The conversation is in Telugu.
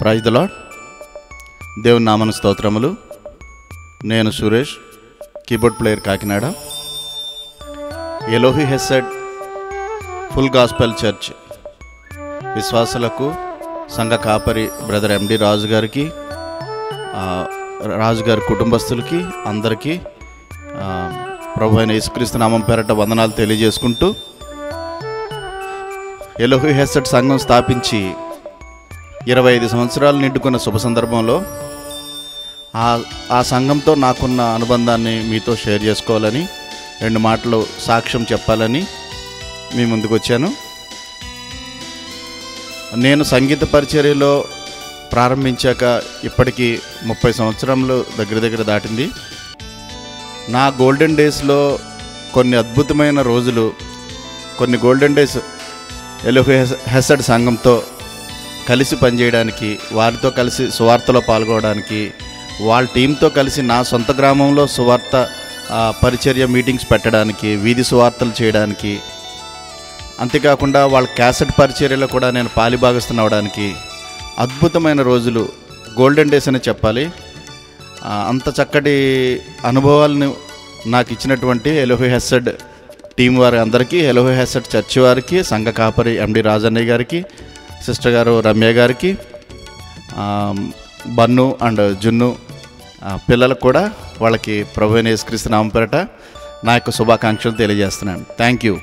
ప్రైజ్ ద లాడ్ దేవుని నామన స్తోత్రములు. నేను Suresh keyboard player Kakinada. Elohi Hesed full gospel church. విశ్వాసులకు సంఘ కాపరి బ్రదర్ ఎండి రాజు గారికి రాజు గారి కుటుంబస్తులకి అందరికీ ప్రభు అయిన యేసుక్రీస్తు నామం పేరట వందనాలు తెలియజేసుకుంటూ ఎలోహి హెసెడ్ సంఘం స్థాపించి ఇరవై ఐదు సంవత్సరాలు నిండుకున్న శుభ సందర్భంలో ఆ ఆ సంఘంతో నాకున్న అనుబంధాన్ని మీతో షేర్ చేసుకోవాలని రెండు మాటలు సాక్ష్యం చెప్పాలని మీ ముందుకు వచ్చాను. నేను సంగీత పరిచర్యలో ప్రారంభించాక ఇప్పటికీ ముప్పై సంవత్సరములు దగ్గర దగ్గర దాటింది. నా గోల్డెన్ డేస్లో కొన్ని అద్భుతమైన రోజులు కొన్ని గోల్డెన్ డేస్ ఎలుగు హెసడ్ సంఘంతో కలిసి పనిచేయడానికి వారితో కలిసి సువార్తలో పాల్గొనడానికి వాళ్ళ టీంతో కలిసి నా సొంత గ్రామంలో సువార్త పరిచర్య మీటింగ్స్ పెట్టడానికి వీధి సువార్తలు చేయడానికి అంతేకాకుండా వాళ్ళ క్యాసెట్ పరిచర్యలో కూడా నేను పాలిభాగస్తున్న అవడానికి అద్భుతమైన రోజులు గోల్డెన్ డేస్ అని చెప్పాలి. అంత చక్కటి అనుభవాలను నాకు ఇచ్చినటువంటి ఎలోహి హెసెడ్ టీం వారి అందరికీ ఎలోహి హెసెడ్ చర్చి వారికి సంఘ కాపరి ఎండి రాజన్నయ్య గారికి సిస్టర్ గారు రమ్య గారికి బన్ను అండ్ జున్ను పిల్లలకు కూడా వాళ్ళకి ప్రభు నేసుక్రీస్తు నామం పేరట నా యొక్క శుభాకాంక్షలు తెలియజేస్తున్నాను. Thank you.